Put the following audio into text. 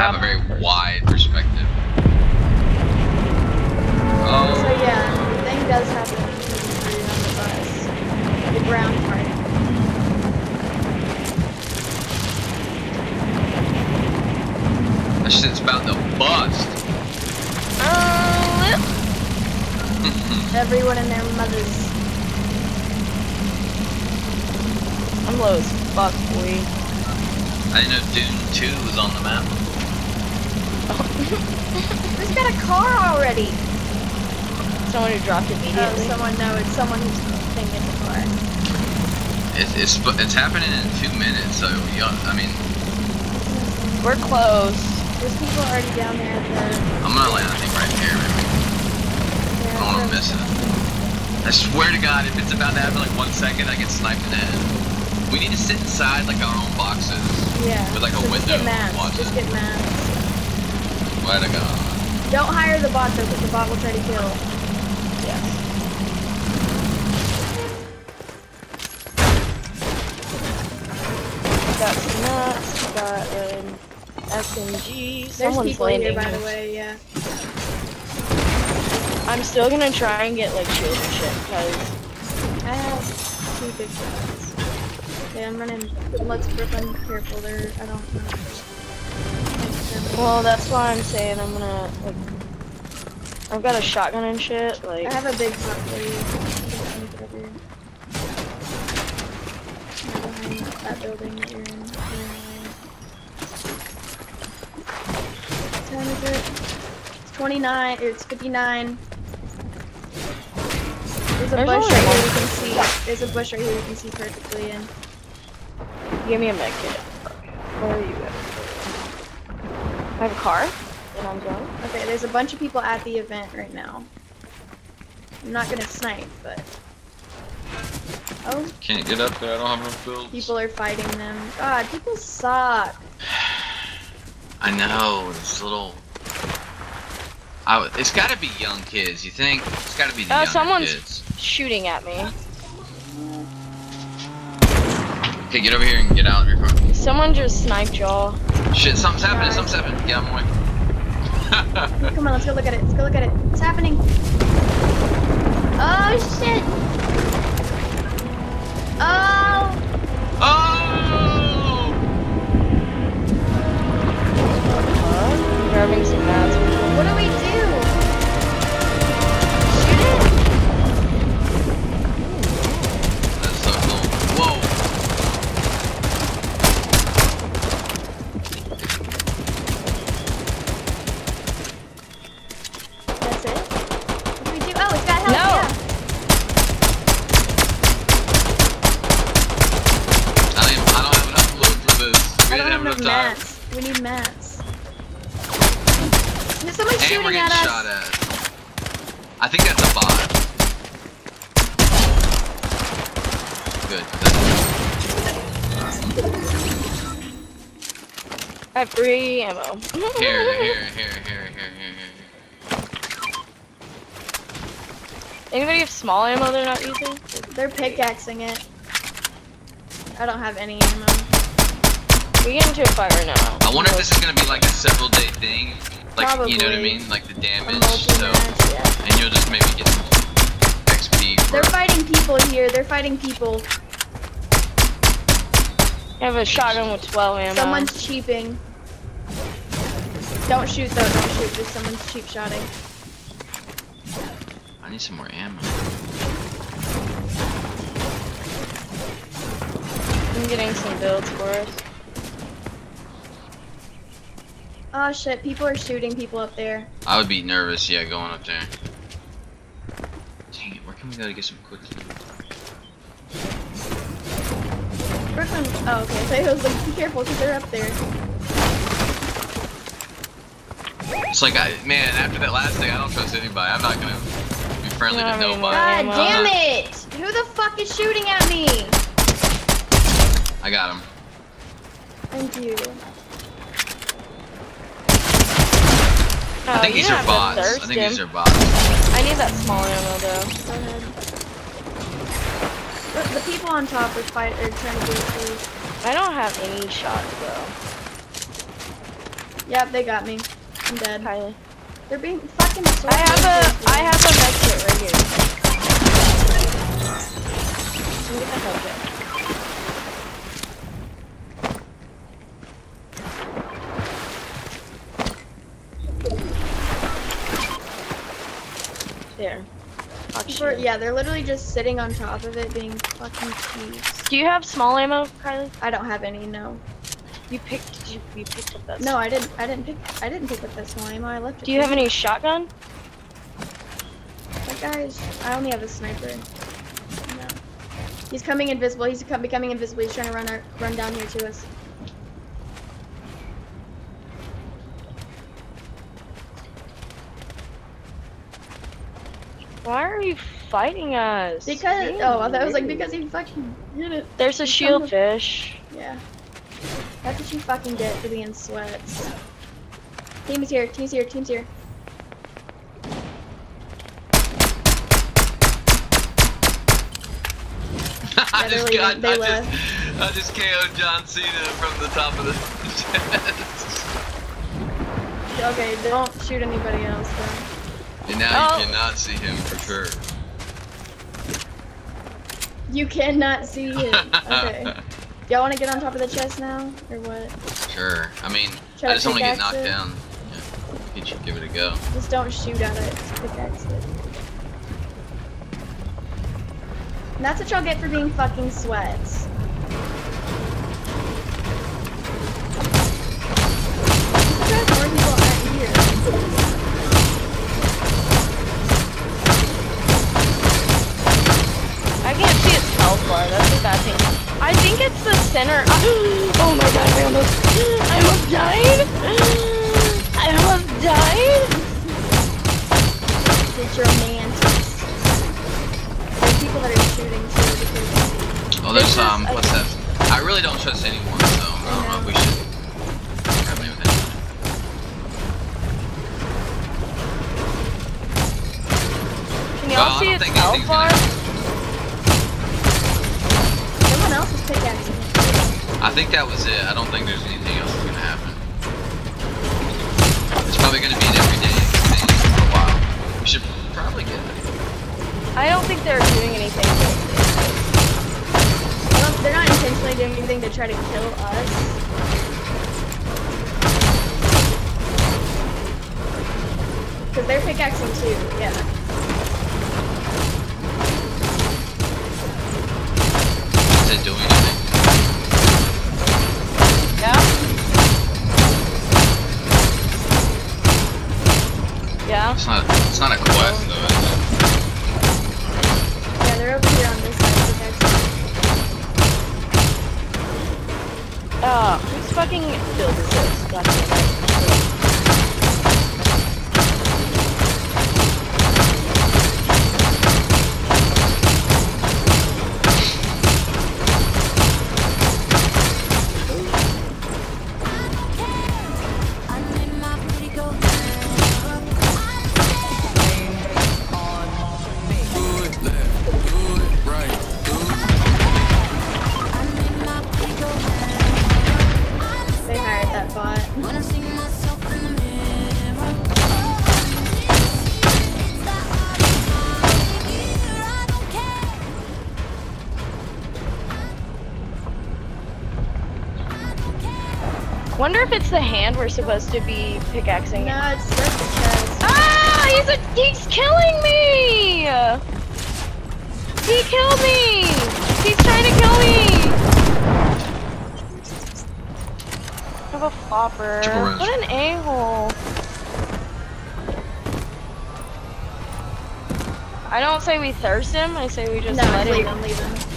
I have a very wide perspective. Oh. So yeah, the thing does have the MP3 on the bus. The ground part. That shit's about to bust. Uh, Everyone and their mothers. I'm low as fuck, boy. I didn't know Dune 2 was on the map. Who's got a car already? Someone who dropped Oh, immediately. someone. No, it's someone who's thing gets a car. It's it's it's happening in two minutes, so yeah, I mean, We're close. There's people already down there at the. I'm gonna land I think right here. Maybe. I don't wanna miss it. I swear to God, if it's about to happen like one second, I get sniped in the head. We need to sit inside like our own boxes. Yeah. With, like, a so window Just get mats. watch Just it. get mats. Swear to God. Don't hire the bot though, because the bot will try to kill. Yes. Got some nuts. Got an SMG. There's Someone's people landing. here, by the way. Yeah. I'm still gonna try and get like shield and shit because I have two big shots. Okay, I'm running. Let's Brooklyn. Careful, there. I don't. know. Well that's why I'm saying I'm gonna like I've got a shotgun and shit like I have a big pot for you. Let me put it over here. Right Behind that building that you're in. What time is it? It's 29. It's 59. There's a There's bush right here you can see. There's a bush right here you can see perfectly in. give me a med kit. Where are you at? I have a car and I'm going. Okay, there's a bunch of people at the event right now. I'm not gonna snipe, but. Oh, Can't get up there. I don't have enough builds. people are fighting them. God, people suck. I know. It's little. I, w- it's got to be young kids. You think? It's got to be the Uh, younger someone's- kids. Shooting at me. Okay, get over here and get out of your car. Someone just sniped y'all. Shit, something's happening. Something's happening. Out of my. Come on, let's go look at it. Let's go look at it. It's happening. Oh shit. We need mats. There's someone And we're shooting getting at us. shot at. I think that's a bot. Good. I have three ammo. Here, here, here, here, here, here, here. Anybody have small ammo they're not using? They're pickaxing it. I don't have any ammo. We get into a fight right now. I wonder if this is gonna be like a several day thing. Like, you know what I mean? Like the damage, so. multi-match, yeah. And you'll just maybe get some XP for They're fighting people here. They're fighting people. I have a shotgun with 12 ammo. Someone's cheaping. Don't shoot though, don't shoot. Just someone's cheap shotting. I need some more ammo. I'm getting some builds for us. Oh shit, people are shooting people up there. I would be nervous, yeah, going up there. Dang it, where can we go to get some quick loot? Brooklyn. Oh, okay. So I was like, be careful because they're up there. It's like, I, man, after that last thing, I don't trust anybody. I'm not gonna be friendly Yeah, to nobody. God Ammo. damn it! Who the fuck is shooting at me? I got him. Thank you. Oh, I think these are oh, bots. I think him. these are bots. I need that small ammo though. Go ahead. The, the people on top are fight are trying to get through. I don't have any shots though. Yep, they got me. I'm dead. Kylie. They're being fucking so I have dangerous, a I man. have a med kit right here. There. Are- yeah, they're literally just sitting on top of it being fucking cheese. Do you have small ammo, Kylie? I don't have any, no. You picked you, you picked up that. No, I didn't I didn't pick I didn't pick up that small ammo, I left it. Do you have any shotgun? That guy's I only have a sniper. No. He's coming invisible, he's com- becoming invisible, he's trying to run our, run down here to us. Why are you fighting us? Because Being oh that was like because he fucking hit it. There's a He's shield fish. Yeah. That's what you fucking get for being sweats. Team is here, team's here, team's here. I they're just got, They I left. just, I just KO'd John Cena from the top of the chest. Okay, don't shoot anybody else though. And now Oh. you cannot see him for sure. You cannot see him. Okay. Y'all want to get on top of the chest now, or what? Sure. I mean, Try I just want to get knocked it? down. Yeah. You should give it a go. Just don't shoot at it. Just pickaxe it. And that's what y'all get for being fucking sweats. It's romantics. There's people that are shooting too because Oh, there's um, what's that? I really don't trust anyone, so I don't know if we should. Can y'all see its think health anything's bar? gonna- someone else is pickaxing. I think that was it. I don't think there's anything else that's gonna happen. It's probably gonna be I don't think they're doing anything. I They're not intentionally doing anything to try to kill us. Because they're pickaxing too, yeah. Is it doing anything? Yeah. Yeah. It's not. Fucking build is Wonder if it's the hand we're supposed to be pickaxing. No, it's just the chest. Ah! He's a, he's killing me! He killed me! He's trying to kill me! Have a flopper. Triple res. What an a-hole. I don't say we thirst him, I say we just No, let leave him. him, leave him.